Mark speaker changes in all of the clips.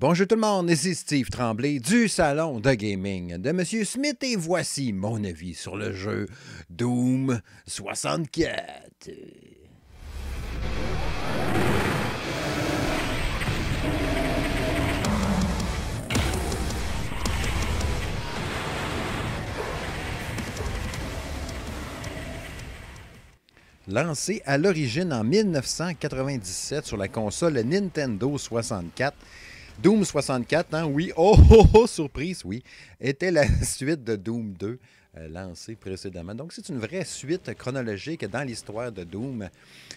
Speaker 1: Bonjour tout le monde, ici Steve Tremblay du salon de gaming de Monsieur Smith et voici mon avis sur le jeu Doom 64. Lancé à l'origine en 1997 sur la console Nintendo 64, Doom 64, hein, oui, oh, oh, oh, surprise, oui, était la suite de Doom 2 euh, lancée précédemment. Donc, c'est une vraie suite chronologique dans l'histoire de Doom,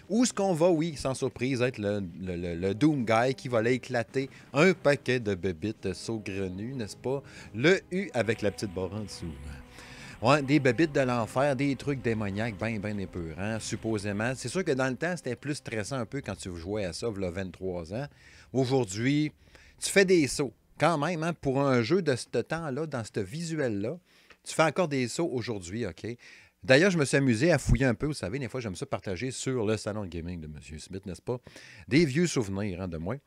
Speaker 1: où ce qu'on va, oui, sans surprise, être le, Doom Guy qui va aller éclater un paquet de bébites saugrenues, n'est-ce pas? Le U avec la petite barre en dessous. Ouais, des bébites de l'enfer, des trucs démoniaques, ben, ben épeurants, supposément. C'est sûr que dans le temps, c'était plus stressant un peu quand tu jouais à ça, il 23 ans. Aujourd'hui, tu fais des sauts. Quand même, hein, pour un jeu de ce temps-là, dans ce visuel-là, tu fais encore des sauts aujourd'hui, OK? D'ailleurs, je me suis amusé à fouiller un peu. Vous savez, des fois, j'aime ça partager sur le salon de gaming de M. Smith, n'est-ce pas? Des vieux souvenirs hein, de moi.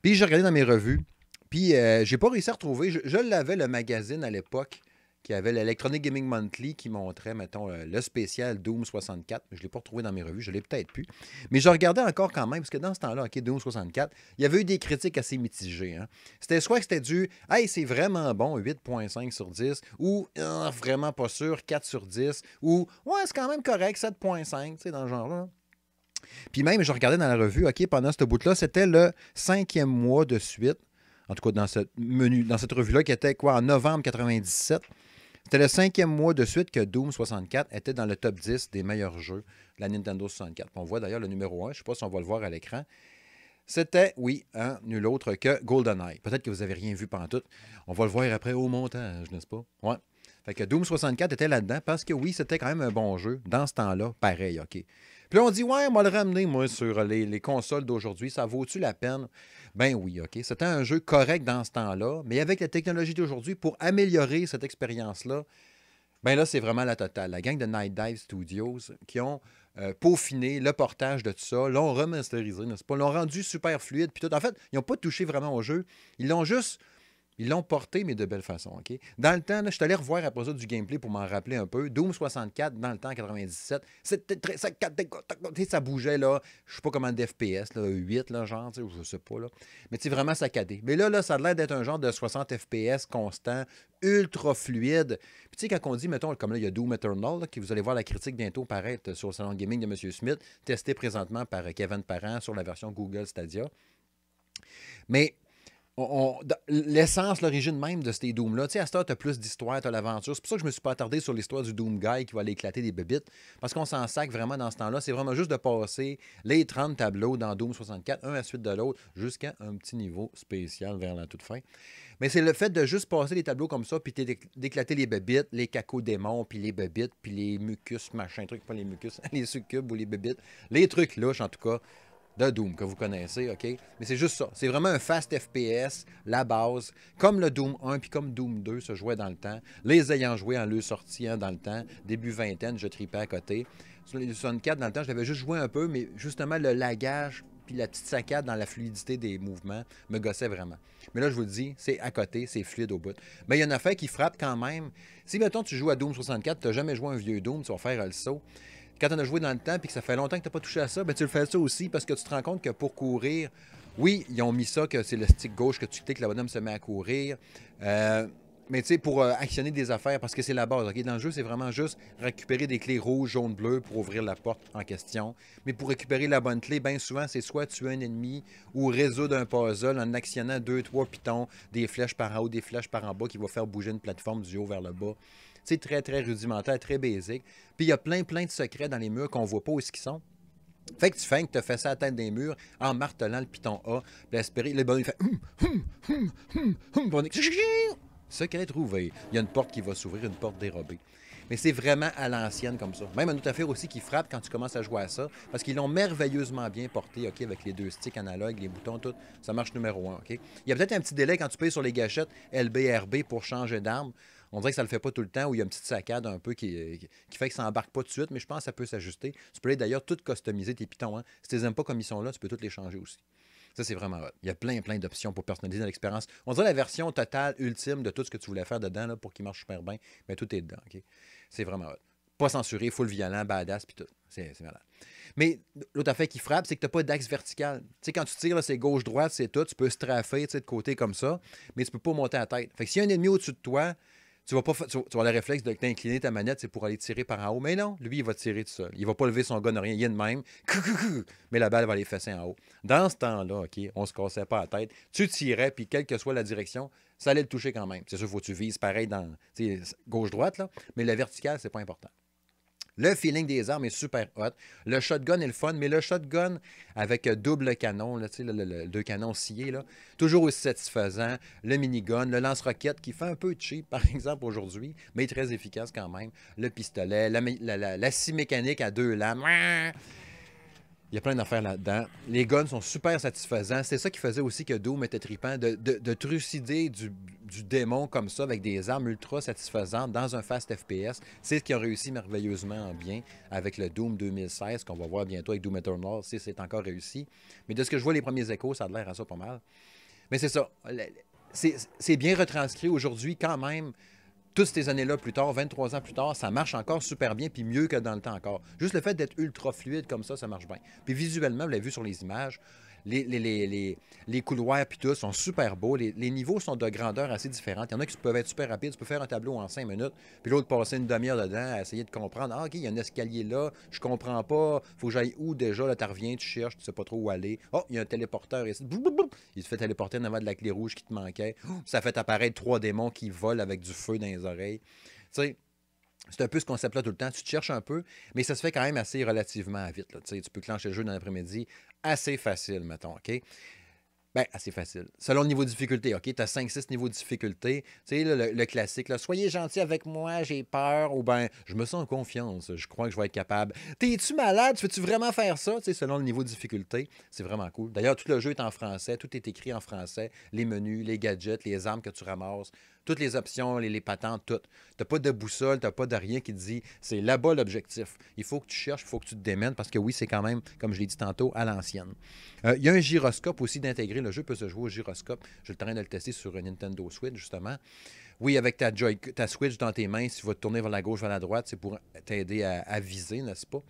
Speaker 1: Puis j'ai regardé dans mes revues. Puis euh, j'ai pas réussi à retrouver. Je, je l'avais, le magazine à l'époque, qui avait l'Electronic Gaming Monthly qui montrait, mettons, euh, le spécial Doom 64. Je ne l'ai pas retrouvé dans mes revues, je l'ai peut-être plus. Mais je regardais encore quand même, parce que dans ce temps-là, OK, Doom 64, il y avait eu des critiques assez mitigées. hein. C'était soit que c'était du Hey, c'est vraiment bon, 8.5 sur 10, ou Ah, vraiment pas sûr, 4 sur 10, ou Ouais, c'est quand même correct, 7.5, tu sais, dans le genre-là. Puis même, je regardais dans la revue, OK, pendant ce bout-là, c'était le cinquième mois de suite. En tout cas, dans, menu, dans cette revue-là, qui était quoi, en novembre 97. C'était le cinquième mois de suite que Doom 64 était dans le top 10 des meilleurs jeux de la Nintendo 64. On voit d'ailleurs le numéro 1, je ne sais pas si on va le voir à l'écran. C'était, oui, hein, nul autre que GoldenEye. Peut-être que vous n'avez rien vu pendant tout. On va le voir après au montage, n'est-ce pas? Ouais. Fait que Doom 64 était là-dedans parce que oui, c'était quand même un bon jeu dans ce temps-là. Pareil, OK. Puis là, on dit, ouais, on va le ramener, moi, sur les, les consoles d'aujourd'hui. Ça vaut-tu la peine? Ben oui, OK. C'était un jeu correct dans ce temps-là, mais avec la technologie d'aujourd'hui, pour améliorer cette expérience-là, ben là, c'est vraiment la totale. La gang de Night Dive Studios qui ont euh, peaufiné le portage de tout ça, l'ont remasterisé, n'est-ce pas? L'ont rendu super fluide. Puis tout. En fait, ils n'ont pas touché vraiment au jeu. Ils l'ont juste. Ils l'ont porté, mais de belle façon, OK? Dans le temps, je suis allé revoir après ça du gameplay pour m'en rappeler un peu. Doom 64, dans le temps, en 97, c'était très... Ça, ça bougeait, là, je sais pas comment d'FPS, là, 8, là, genre, je sais pas, là. Mais c'est vraiment saccadé. Mais là, là, ça a l'air d'être un genre de 60 FPS constant, ultra fluide. Puis tu sais, quand on dit, mettons, comme là, il y a Doom Eternal, là, qui vous allez voir la critique bientôt paraître sur le salon de gaming de M. Smith, testé présentement par Kevin Parent sur la version Google Stadia. Mais l'essence, l'origine même de ces Dooms-là, tu sais, à ce tu as plus d'histoire, tu as l'aventure. C'est pour ça que je me suis pas attardé sur l'histoire du Doom Guy qui va aller éclater des bébites, parce qu'on s'en sac vraiment dans ce temps-là. C'est vraiment juste de passer les 30 tableaux dans Doom 64, un à suite de l'autre, jusqu'à un petit niveau spécial vers la toute fin. Mais c'est le fait de juste passer les tableaux comme ça, puis d'éclater les bébites, les cacodémons, puis les bébites, puis les mucus, machin, truc, pas les mucus, les succubes ou les bébites, les trucs louches en tout cas, de Doom que vous connaissez, OK? Mais c'est juste ça. C'est vraiment un fast FPS, la base, comme le Doom 1 puis comme Doom 2 se jouait dans le temps. Les ayant joué en leur sortie hein, dans le temps, début vingtaine, je tripais à côté. Sur les 64, dans le temps, je l'avais juste joué un peu, mais justement, le lagage puis la petite saccade dans la fluidité des mouvements me gossait vraiment. Mais là, je vous le dis, c'est à côté, c'est fluide au bout. Mais il y a une affaire qui frappe quand même. Si, mettons, tu joues à Doom 64, tu n'as jamais joué un vieux Doom, tu vas faire le saut quand on a joué dans le temps puis que ça fait longtemps que tu n'as pas touché à ça, ben, tu le fais ça aussi parce que tu te rends compte que pour courir, oui, ils ont mis ça, que c'est le stick gauche que tu cliques, le bonhomme se met à courir. Euh, mais tu sais, pour euh, actionner des affaires, parce que c'est la base. Dans le jeu, c'est vraiment juste récupérer des clés rouges, jaunes, bleues pour ouvrir la porte en question. Mais pour récupérer la bonne clé, bien souvent, c'est soit tuer un ennemi ou résoudre un puzzle en actionnant deux, trois pitons, des flèches par en haut, des flèches par en bas qui vont faire bouger une plateforme du haut vers le bas. C'est très, très rudimentaire, très basique. Puis il y a plein, plein de secrets dans les murs qu'on voit pas où qu'ils sont. Fait que tu fais que tu fais ça à des murs en martelant le piton A, puis le bon il fait hum, hum, hum, hum, hum, Secret trouvé. Il y a une porte qui va s'ouvrir, une porte dérobée. Mais c'est vraiment à l'ancienne comme ça. Même une autre affaire aussi qui frappe quand tu commences à jouer à ça, parce qu'ils l'ont merveilleusement bien porté, OK, avec les deux sticks analogues, les boutons, tout. Ça marche numéro un, OK? Il y a peut-être un petit délai quand tu payes sur les gâchettes LB-RB pour changer d'arme. On dirait que ça le fait pas tout le temps, où il y a une petite saccade un peu qui, fait que ça embarque pas tout de suite, mais je pense que ça peut s'ajuster. Tu peux d'ailleurs tout customiser tes pitons. Hein. Si tu les aimes pas comme ils sont là, tu peux tous les changer aussi. Ça, c'est vraiment hot. Il y a plein, plein d'options pour personnaliser l'expérience. On dirait la version totale, ultime de tout ce que tu voulais faire dedans là, pour qu'il marche super bien. Mais tout est dedans. OK? C'est vraiment hot. Pas censuré, full violent, badass, puis tout. C'est malade. Mais l'autre affaire qui frappe, c'est que tu n'as pas d'axe vertical. Tu sais, quand tu tires, c'est gauche-droite, c'est tout. Tu peux straffer de côté comme ça, mais tu peux pas monter la tête. Fait que s'il y a un ennemi au-dessus de toi, tu vas le réflexe de t'incliner ta manette, c'est pour aller tirer par en haut. Mais non, lui, il va tirer tout seul. Il va pas lever son gun, rien. Il est de même. Mais la balle va aller fesser en haut. Dans ce temps-là, OK, on se cassait pas la tête. Tu tirais, puis quelle que soit la direction, ça allait le toucher quand même. C'est sûr, faut que tu vises pareil dans gauche-droite. Mais le vertical, c'est pas important. Le feeling des armes est super hot. Le shotgun est le fun, mais le shotgun avec double canon, là, le, le, deux canons sciés, là, toujours aussi satisfaisant. Le minigun, le lance-roquette qui fait un peu cheap, par exemple, aujourd'hui, mais très efficace quand même. Le pistolet, la, la, la scie mécanique à deux lames. Il y a plein d'affaires là-dedans. Les guns sont super satisfaisants. C'est ça qui faisait aussi que Doom était trippant, de, de, trucider du, démon comme ça avec des armes ultra satisfaisantes dans un fast FPS. C'est ce qui a réussi merveilleusement bien avec le Doom 2016 qu'on va voir bientôt avec Doom Eternal, si c'est encore réussi. Mais de ce que je vois, les premiers échos, ça a l'air à ça pas mal. Mais c'est ça. C'est bien retranscrit aujourd'hui quand même toutes ces années-là plus tard, 23 ans plus tard, ça marche encore super bien, puis mieux que dans le temps encore. Juste le fait d'être ultra fluide comme ça, ça marche bien. Puis visuellement, vous l'avez vu sur les images, les, couloirs puis tout sont super beaux. Les, niveaux sont de grandeur assez différentes. Il y en a qui peuvent être super rapides. Tu peux faire un tableau en cinq minutes, puis l'autre passer une demi-heure dedans à essayer de comprendre. Ah, OK, il y a un escalier là, je comprends pas. faut que j'aille où déjà? Là, tu reviens, tu cherches, tu sais pas trop où aller. Oh, il y a un téléporteur ici. Il se fait téléporter devant de la clé rouge qui te manquait. Ça fait apparaître trois démons qui volent avec du feu dans les oreilles. Tu sais, c'est un peu ce concept-là tout le temps. Tu te cherches un peu, mais ça se fait quand même assez relativement vite. Tu peux clencher le jeu dans l'après-midi assez facile, mettons, OK? Bien, assez facile. Selon le niveau de difficulté, OK? Tu as 5-6 niveaux de difficulté. Tu sais, le, classique, soyez gentil avec moi, j'ai peur, ou bien je me sens en confiance, je crois que je vais être capable. T'es-tu malade? Veux-tu vraiment faire ça? Tu selon le niveau de difficulté, c'est vraiment cool. D'ailleurs, tout le jeu est en français, tout est écrit en français. Les menus, les gadgets, les armes que tu ramasses, toutes les options, les, patentes, tout. Tu n'as pas de boussole, tu n'as pas de rien qui te dit c'est là-bas l'objectif. Il faut que tu cherches, il faut que tu te démènes parce que oui, c'est quand même, comme je l'ai dit tantôt, à l'ancienne. Euh, il y a un gyroscope aussi d'intégrer. Le jeu peut se jouer au gyroscope. Je suis en train de le tester sur Nintendo Switch, justement. Oui, avec ta, ta Switch dans tes mains, si tu vas te tourner vers la gauche, vers la droite, c'est pour t'aider à viser, n'est-ce pas?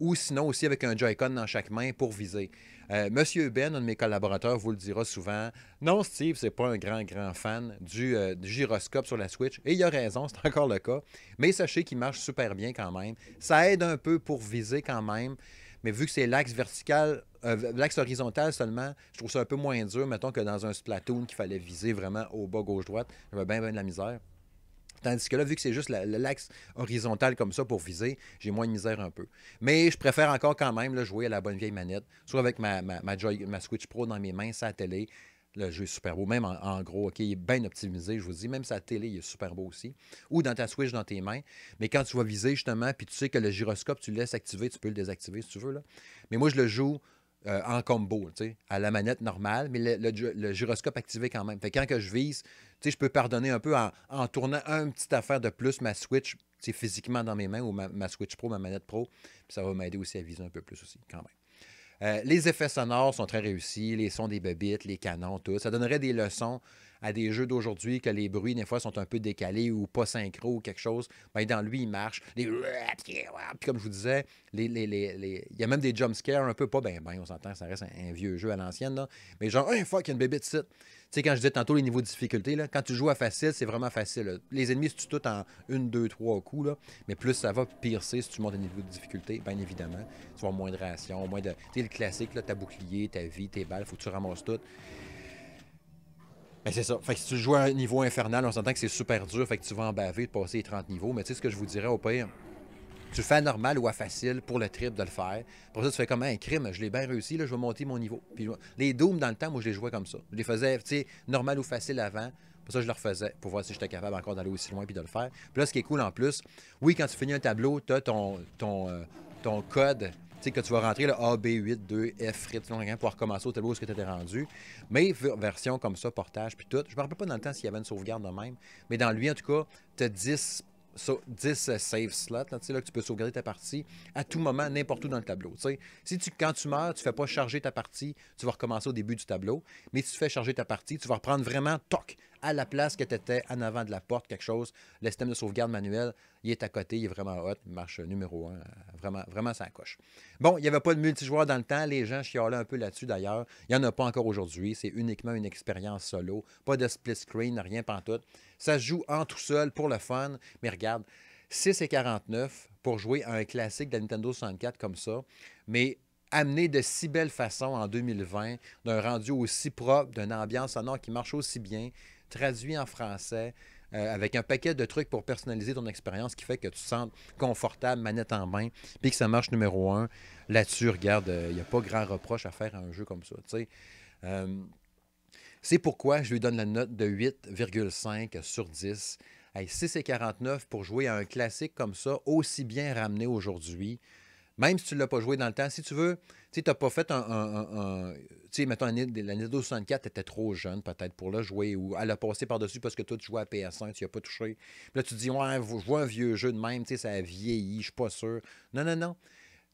Speaker 1: Ou sinon aussi avec un Joy-Con dans chaque main pour viser. Euh, Monsieur Ben, un de mes collaborateurs, vous le dira souvent. Non, Steve, c'est pas un grand, grand fan du, euh, gyroscope sur la Switch. Et il a raison, c'est encore le cas. Mais sachez qu'il marche super bien quand même. Ça aide un peu pour viser quand même. Mais vu que c'est l'axe vertical, euh, l'axe horizontal seulement, je trouve ça un peu moins dur, mettons, que dans un Splatoon qu'il fallait viser vraiment au bas, gauche-droite. J'avais bien, bien de la misère. Tandis que là, vu que c'est juste l'axe horizontal comme ça pour viser, j'ai moins de misère un peu. Mais je préfère encore quand même jouer à la bonne vieille manette, soit avec ma, ma, Switch Pro dans mes mains, sa télé. Le jeu est super beau, même en, gros, OK, il est bien optimisé, je vous dis. Même sa télé, il est super beau aussi. Ou dans ta Switch, dans tes mains. Mais quand tu vas viser, justement, puis tu sais que le gyroscope, tu le laisses activer, tu peux le désactiver si tu veux. Là. Mais moi, je le joue euh, en combo, à la manette normale, mais le, gyroscope activé quand même. Fait quand que je vise, je peux pardonner un peu en, tournant un petit affaire de plus ma Switch physiquement dans mes mains ou ma, Switch Pro, ma manette Pro. ça va m'aider aussi à viser un peu plus aussi, quand même. Euh, les effets sonores sont très réussis, les sons des bébites, les canons, tout. Ça donnerait des leçons à des jeux d'aujourd'hui que les bruits, des fois, sont un peu décalés ou pas synchro ou quelque chose. Ben, dans lui, il marche. Puis comme je vous disais, les, il y a même des jumpscares un peu pas ben, ben on s'entend, ça reste un, vieux jeu à l'ancienne, mais genre, un fuck, il y a une bébite Tu sais, quand je disais tantôt les niveaux de difficulté, là, quand tu joues à facile, c'est vraiment facile. Les ennemis, si tu tout en une, deux, trois coups, là, mais plus ça va, pire c'est si tu montes un niveau de difficulté, bien évidemment. Tu vas avoir moins de rations, moins de. Tu sais, le classique, là, ta bouclier, ta vie, tes balles, faut que tu ramasses tout. Mais c'est ça. Fait que si tu joues à un niveau infernal, on s'entend que c'est super dur, fait que tu vas en baver de passer les 30 niveaux. Mais tu sais ce que je vous dirais au pire? Tu fais à normal ou à facile pour le trip de le faire. Pour ça, tu fais comme un crime, je l'ai bien réussi, là, je vais monter mon niveau. Puis, les Dooms, dans le temps, moi, je les jouais comme ça. Je les faisais, tu sais, normal ou facile avant. Pour ça, je le refaisais pour voir si j'étais capable encore d'aller aussi loin puis de le faire. Puis là, ce qui est cool en plus, oui, quand tu finis un tableau, tu as ton, ton, euh, ton code que tu vas rentrer le A, B, 8, 2, F, frit, pour recommencer au tableau où tu étais rendu. Mais version comme ça, portage, puis tout. Je me rappelle pas dans le temps s'il y avait une sauvegarde de même. Mais dans lui, en tout cas, tu as 10 10 euh, save slots, là, que tu peux sauvegarder ta partie à tout moment, n'importe où dans le tableau. Si tu, quand tu meurs, tu ne fais pas charger ta partie, tu vas recommencer au début du tableau. Mais si tu fais charger ta partie, tu vas reprendre vraiment, toc, à la place que tu étais en avant de la porte, quelque chose. Le système de sauvegarde manuel, il est à côté, il est vraiment hot, marche numéro un, vraiment, vraiment ça coche. Bon, il n'y avait pas de multijoueur dans le temps, les gens chialaient un peu là-dessus d'ailleurs. Il n'y en a pas encore aujourd'hui, c'est uniquement une expérience solo, pas de split screen, rien pantoute. Ça se joue en tout seul pour le fun, mais regarde, 6 et 49 pour jouer à un classique de la Nintendo 64 comme ça, mais amené de si belle façon en 2020, d'un rendu aussi propre, d'une ambiance sonore qui marche aussi bien, traduit en français, euh, avec un paquet de trucs pour personnaliser ton expérience qui fait que tu te sens confortable, manette en main, puis que ça marche numéro un. Là-dessus, regarde, il euh, n'y a pas grand reproche à faire à un jeu comme ça. Euh, c'est pourquoi je lui donne la note de 8,5 sur 10. 6 et 49 pour jouer à un classique comme ça, aussi bien ramené aujourd'hui. Même si tu ne l'as pas joué dans le temps, si tu veux, tu n'as pas fait un. tu sais, mettons, la Nintendo 64 était trop jeune, peut-être, pour le jouer, ou elle a passé par-dessus parce que toi, tu jouais à PS1, tu n'y as pas touché. Puis là, tu te dis, ouais, je vois un vieux jeu de même, tu sais, ça a vieilli, je suis pas sûr. Non, non, non.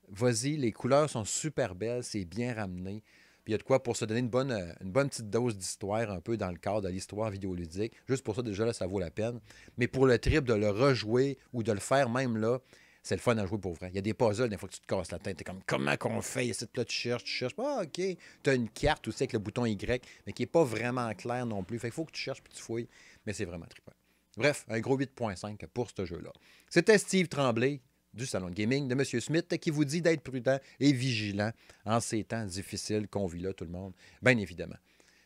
Speaker 1: Vas-y, les couleurs sont super belles, c'est bien ramené. Puis il y a de quoi pour se donner une bonne, une bonne petite dose d'histoire un peu dans le cadre de l'histoire vidéoludique. Juste pour ça, déjà, là, ça vaut la peine. Mais pour le trip de le rejouer ou de le faire même là, c'est le fun à jouer pour vrai. Il y a des puzzles, des fois que tu te casses la tête. Tu es comme, comment qu'on fait? Et là, tu cherches, tu cherches. Ah, OK. Tu as une carte aussi avec le bouton Y, mais qui n'est pas vraiment clair non plus. Fait il faut que tu cherches puis tu fouilles. Mais c'est vraiment trippant. Bref, un gros 8.5 pour ce jeu-là. C'était Steve Tremblay du Salon de Gaming de M. Smith qui vous dit d'être prudent et vigilant en ces temps difficiles qu'on vit là, tout le monde. Bien évidemment.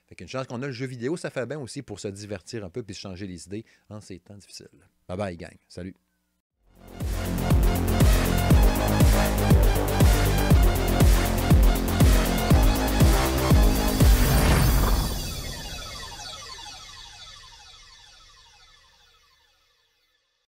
Speaker 1: Fait qu'une chance qu'on a le jeu vidéo, ça fait bien aussi pour se divertir un peu puis se changer les idées en ces temps difficiles. Bye bye, gang. Salut. Thank you.